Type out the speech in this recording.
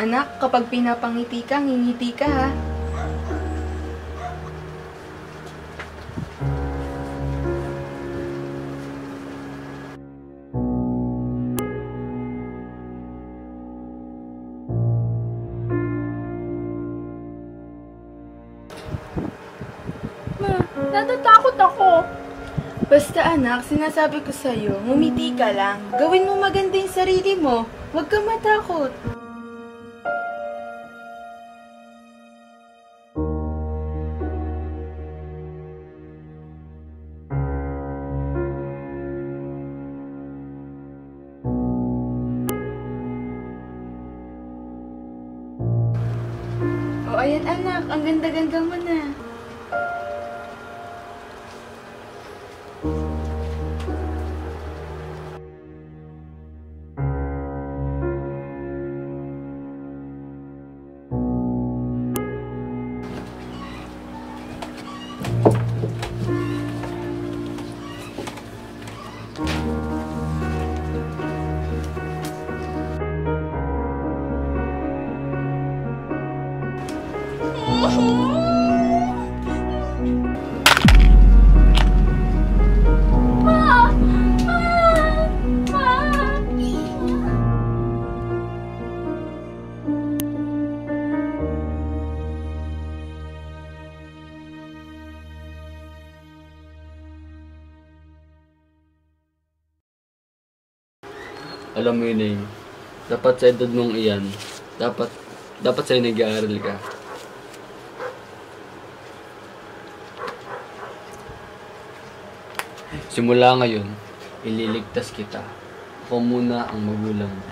Anak, kapag pinapangiti ka, ngingiti ka ha. Ma, natatakot ako. Basta anak, sinasabi ko sa'yo, ngumiti ka lang. Gawin mo maganda yung sarili mo. Huwag kang matakot. Ayan anak, ang ganda-ganda mo na. Alam mo yun eh, dapat sa edad mong iyan, dapat, dapat sa'yo nag-aaral ka. Simula ngayon, ililigtas kita. Ako muna ang magulang mo.